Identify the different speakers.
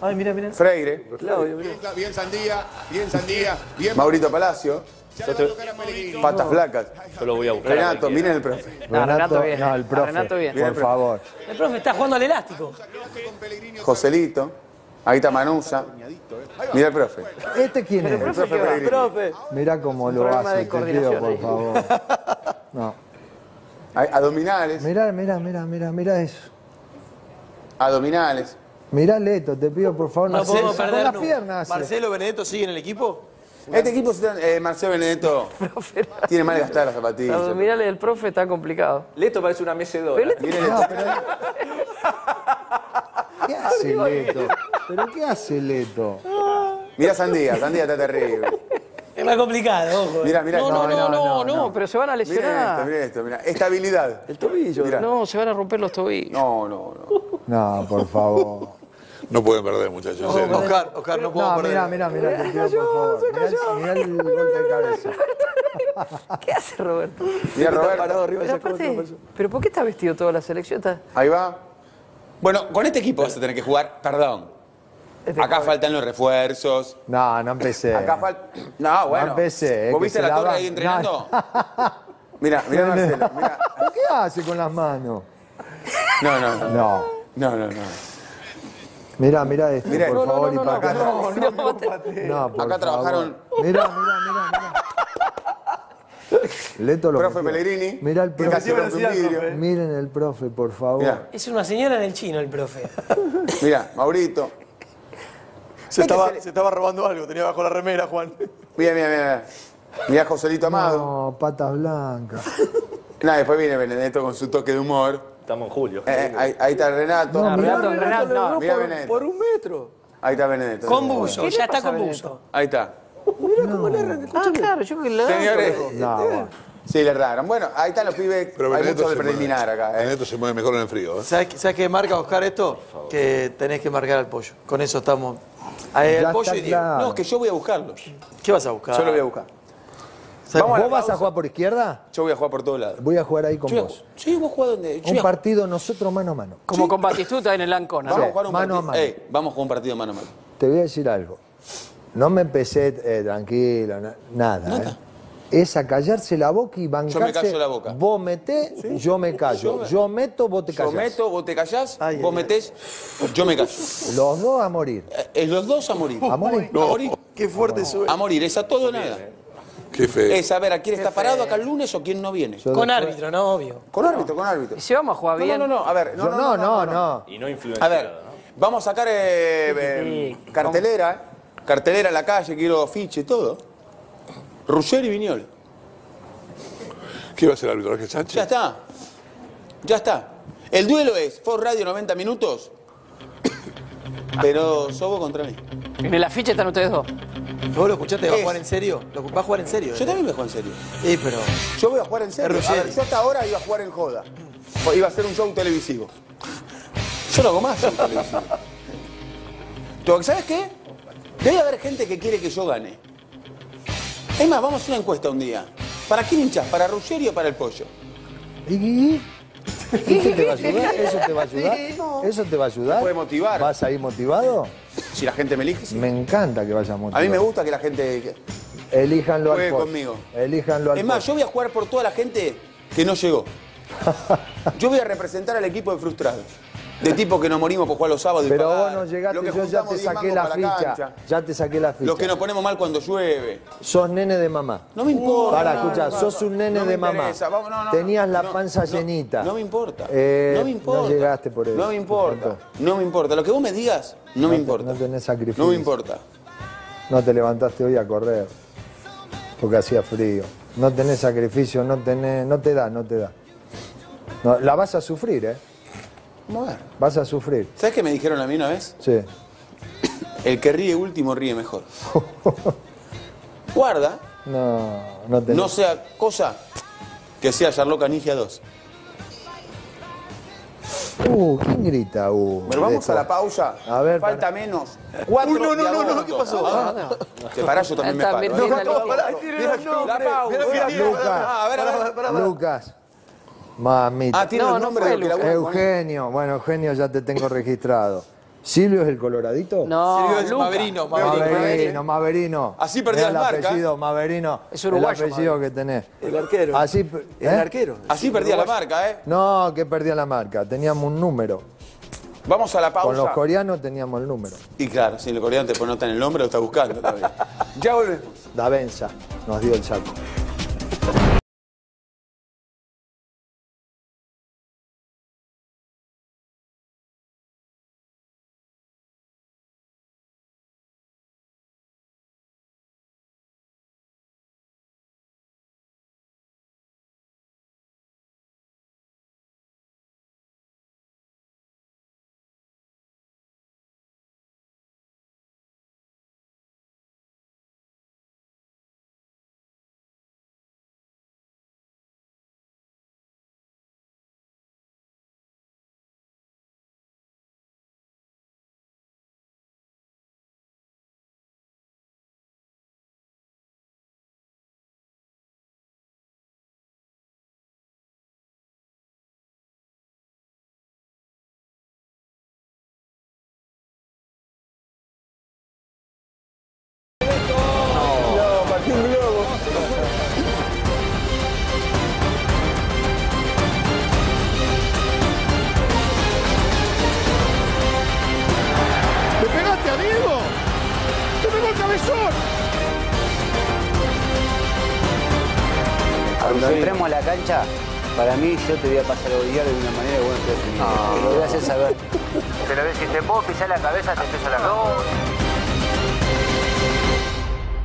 Speaker 1: Ay, mira, mira.
Speaker 2: Freire,
Speaker 3: Bien, bien Sandía, bien Sandía, bien...
Speaker 2: Maurito Palacio,
Speaker 3: Ya le va a tocar a Pellegrini.
Speaker 2: patas flacas.
Speaker 4: Yo lo voy a buscar.
Speaker 2: Renato, miren el profe.
Speaker 5: No, Renato bien.
Speaker 6: No, el profe.
Speaker 5: Renato bien.
Speaker 6: Por favor.
Speaker 1: El profe está jugando al elástico.
Speaker 2: Joselito, ahí está Manusa. Mira el profe.
Speaker 6: ¿Este quién es?
Speaker 2: El profe Pellegrini.
Speaker 6: Mirá cómo lo hace, te pido, por favor. No.
Speaker 2: Abdominales,
Speaker 6: Mirá, mirá, mirá, mirá, mirá eso.
Speaker 2: Abdominales.
Speaker 6: Mirá Leto, te pido por favor, no,
Speaker 1: No podemos perder
Speaker 6: las piernas. hace.
Speaker 7: ¿Marcelo Benedetto sigue en el equipo?
Speaker 2: Este equipo, se está- eh, Marcelo Benedetto, tiene mal gastar las zapatillas.
Speaker 5: Los abdominales del profe está complicado.
Speaker 4: Leto parece una mecedora.
Speaker 5: Pero Leto-
Speaker 2: Miren
Speaker 6: No,
Speaker 2: esto.
Speaker 6: pero... ¿Qué hace Leto? ¿Pero qué hace Leto?
Speaker 2: Mirá Sandía, Sandía está terrible.
Speaker 1: Es más complicado, ojo.
Speaker 2: Mirá, mirá.
Speaker 5: No, no, no, no,
Speaker 6: no,
Speaker 5: no, pero se van a
Speaker 2: Miren esto,
Speaker 5: lesionar.
Speaker 2: miren esto, mirá. Estabilidad.
Speaker 5: El tobillo.
Speaker 2: Mirá.
Speaker 5: No, se van a romper los tobillos.
Speaker 2: No, no, no.
Speaker 6: No, por favor.
Speaker 3: No pueden perder, muchachos. en serio.
Speaker 7: Oscar, Oscar, no puedo
Speaker 6: No,
Speaker 7: perder.
Speaker 6: mirá, mirá, mirá, te pido por favor. Mirá, el- mirá el golpe de cabeza.
Speaker 5: ¿Qué hace Roberto?
Speaker 2: Mirá Roberto.
Speaker 7: arriba
Speaker 5: Pero, aparte, ¿pero por qué está vestido toda la selección? Está-
Speaker 2: Ahí va. Bueno, con este equipo vas a tener que jugar, perdón.
Speaker 5: Este
Speaker 2: Acá faltan los refuerzos.
Speaker 6: No, no empecé.
Speaker 2: Acá falta. No, bueno.
Speaker 6: empecé, eh,
Speaker 2: ¿Vos viste
Speaker 6: se
Speaker 2: la torre ahí entrenando?
Speaker 6: No.
Speaker 2: Mira, mira Marcelo. Mira.
Speaker 6: ¿Pero qué hace con las manos?
Speaker 2: No, no, no.
Speaker 6: No.
Speaker 2: No, no.
Speaker 6: Mirá, mirá esto,
Speaker 2: Mirá,
Speaker 6: por
Speaker 2: no,
Speaker 6: favor, y para acá.
Speaker 5: No, no, no,
Speaker 6: No, por
Speaker 2: Acá trabajaron-.
Speaker 6: Mirá, mirá, mirá, mirá. Leto lo
Speaker 2: Profe
Speaker 6: metió.
Speaker 2: Pellegrini.
Speaker 6: Mirá el profe. Miren el profe, por favor.
Speaker 2: Mirá,
Speaker 1: Es una señora en el chino, el profe.
Speaker 2: mirá, Maurito.
Speaker 7: Se estaba, se robando algo, tenía bajo la remera, Juan.
Speaker 2: Mira, mira, mira. Mirá Joselito Amado.
Speaker 6: No, patas blancas.
Speaker 2: Nada, después viene Benedetto con su toque de humor.
Speaker 4: Estamos en julio.
Speaker 2: Eh, eh, ahí, ahí está Renato.
Speaker 6: No, mirá,
Speaker 5: Renato, Renato, no.
Speaker 2: Mirá Benedetto.
Speaker 7: Por un metro.
Speaker 2: Ahí está Benedetto.
Speaker 1: Con buzo,
Speaker 5: ¿Qué le
Speaker 1: ya está con buzo.
Speaker 2: Ahí está.
Speaker 5: Ah, claro, yo creo que le
Speaker 2: Señores.
Speaker 6: No.
Speaker 2: Sí, le erraron. Bueno, ahí están los pibes.
Speaker 3: Pero
Speaker 2: Hay
Speaker 3: Benedetto
Speaker 2: mucho de
Speaker 3: se mueve.
Speaker 2: preliminar acá. ¿eh?
Speaker 3: Benedetto se mueve mejor en el frío. ¿eh?
Speaker 7: ¿Sabes, qué- ¿Sabes qué marca Oscar esto? Que tenés que marcar al pollo. Con eso estamos. El
Speaker 6: Ya
Speaker 7: pollo y Diego.
Speaker 2: No, es que yo voy a buscarlos.
Speaker 7: ¿Qué vas a buscar?
Speaker 2: Yo lo voy a buscar.
Speaker 7: ¿Sabes?
Speaker 2: Vamos a la
Speaker 6: ¿Vos vas a jugar por izquierda?
Speaker 2: Yo voy a jugar por todos lados.
Speaker 6: Voy a jugar ahí con
Speaker 2: Yo voy a-
Speaker 6: vos.
Speaker 2: Sí, vos jugás donde. yo voy
Speaker 6: Un
Speaker 2: a-
Speaker 6: partido nosotros mano a mano.
Speaker 5: Como con Batistuta en el Ancona.
Speaker 2: Vamos a jugar un
Speaker 6: mano a
Speaker 2: partido.
Speaker 6: mano.
Speaker 2: Ey, vamos a jugar un partido mano a mano.
Speaker 6: Te voy a decir algo. No me empecé eh, tranquilo, na- nada. ¿eh? Es a callarse la boca y bancarse.
Speaker 2: Yo me callo la boca.
Speaker 6: Vos metés, yo me callo. Yo, meto, vos te
Speaker 2: Yo
Speaker 6: callás.
Speaker 2: meto, vos te callás,
Speaker 7: Ay,
Speaker 2: vos
Speaker 7: ay,
Speaker 2: metés, yo me callo.
Speaker 6: Los dos a morir.
Speaker 2: Eh, eh, los dos a morir.
Speaker 6: ¿A morir?
Speaker 2: A morir.
Speaker 7: Qué fuerte sube.
Speaker 2: A morir, es a todo o nada.
Speaker 3: Qué feo.
Speaker 2: Es saber a quién está parado acá el lunes o quién no viene.
Speaker 6: Yo
Speaker 1: Con
Speaker 6: después-
Speaker 1: árbitro, no, obvio.
Speaker 2: Con árbitro, con árbitro.
Speaker 5: Y si vamos a jugar
Speaker 2: No,
Speaker 5: bien.
Speaker 2: no, no, no, a ver.
Speaker 6: yo- no, no, no.
Speaker 4: Y no
Speaker 2: A
Speaker 4: influenciado.
Speaker 2: ver, vamos a sacar eh, eh, cartelera, eh. cartelera en la calle, quiero afiche y todo. Ruggeri y Viñola.
Speaker 3: ¿Qué va a hacer el árbitro? ¿Jorge Sánchez?
Speaker 2: Ya está. Ya está. El duelo es Ford Radio 90 minutos, pero sos vos contra mí.
Speaker 5: En el afiche están ustedes dos.
Speaker 7: ¿Vos lo escuchaste? ¿Va a jugar en serio? ¿Lo- ¿Va a jugar en serio?
Speaker 2: Yo también me juego en serio.
Speaker 7: Sí, pero.
Speaker 2: Yo voy a jugar en serio. A ver, yo hasta ahora iba a jugar en joda. O Iba a hacer un show televisivo. Yo no hago más show televisivo. Tú, ¿Sabes qué? Debe haber gente que quiere que yo gane. Es más, vamos a una encuesta un día. ¿Para quién hinchas? ¿Para Ruggeri o para el pollo?
Speaker 6: ¿Y, y- y qué te va a ayudar? ¿Eso te va a ayudar? ¿Eso te va a ayudar?
Speaker 2: Puede motivar.
Speaker 6: ¿Vas a ir motivado?
Speaker 2: Si la gente me elige, sí.
Speaker 6: Me encanta que vayas motivado.
Speaker 2: A mí me gusta que la gente...
Speaker 6: Elíjanlo al
Speaker 2: Juegue
Speaker 6: pollo.
Speaker 2: conmigo.
Speaker 6: Elíjanlo al
Speaker 2: Es más, yo voy a jugar por toda la gente que no llegó. Yo voy a representar al equipo de frustrados. De tipo que nos morimos por jugar los sábados y
Speaker 6: Pero
Speaker 2: pagar.
Speaker 6: vos no llegaste,
Speaker 2: Lo que
Speaker 6: yo ya te
Speaker 2: 10
Speaker 6: saqué la ficha. Ya te saqué la ficha.
Speaker 2: Los que nos ponemos mal cuando llueve.
Speaker 6: Sos nene de mamá.
Speaker 2: No me importa.
Speaker 6: Para,
Speaker 2: no,
Speaker 6: sos un nene
Speaker 2: no
Speaker 6: de mamá.
Speaker 2: vamos,
Speaker 6: Tenías la panza llenita.
Speaker 2: No me importa.
Speaker 6: Eh,
Speaker 2: no me importa.
Speaker 6: no llegaste por eso.
Speaker 2: No me importa. No me importa. Lo que vos me digas, no, me importa.
Speaker 6: no tenés sacrificio.
Speaker 2: No me importa.
Speaker 6: No te levantaste hoy a correr. Porque hacía frío. No tenés sacrificio, no tenés, no te da, no te da. No, la vas a sufrir, ¿eh?
Speaker 2: Vamos a ver.
Speaker 6: Vas a sufrir.
Speaker 2: ¿Sabes qué me dijeron a mí una vez?
Speaker 6: Sí.
Speaker 2: El que ríe último ríe mejor. Guarda,
Speaker 6: No, no tenés.
Speaker 2: no sea cosa que sea Charlotte Canigia 2.
Speaker 6: Uh, ¿quién grita? Uh,
Speaker 2: Pero vamos
Speaker 6: esto.
Speaker 2: a la pausa.
Speaker 6: A ver,
Speaker 2: Falta menos. Cuatro
Speaker 7: Uh, no, no, no, no. ¿qué pasó?
Speaker 2: Ah, Te parás, yo también me paro.
Speaker 5: bien,
Speaker 7: No, pará,
Speaker 2: La pausa.
Speaker 7: Que
Speaker 6: Lucas. Mamita.
Speaker 2: Ah, tiene
Speaker 5: No,
Speaker 2: el
Speaker 5: no
Speaker 2: nombre
Speaker 5: fue
Speaker 2: de
Speaker 6: Eugenio, bueno, Eugenio ya te tengo registrado. ¿Silvio es el coloradito?
Speaker 5: No,
Speaker 7: Silvio es
Speaker 5: Luca.
Speaker 7: Maverino, Maverino.
Speaker 6: Maverino, Maverino.
Speaker 2: Así perdí las
Speaker 6: el
Speaker 2: marcas.
Speaker 6: apellido, Maverino.
Speaker 5: Es uruguayo,
Speaker 6: El apellido que tenés.
Speaker 7: El arquero.
Speaker 6: Así,
Speaker 7: El
Speaker 6: ¿eh?
Speaker 7: arquero.
Speaker 2: Así perdía la marca, ¿eh?
Speaker 6: No, que perdía la marca. Teníamos un número.
Speaker 2: Vamos a la
Speaker 6: Con los
Speaker 2: pausa.
Speaker 6: coreanos teníamos el número.
Speaker 2: Y claro, si el coreano te nota en el nombre, lo está buscando todavía. ya volvemos.
Speaker 6: Davenza nos dio el saco.
Speaker 8: Cuando entremos a la cancha, para mí yo te voy a pasar a odiar de una manera que vos no te vas a unir. Te lo voy a hacer saber. A decir, te puedo pisar la cabeza, te piso la cabeza.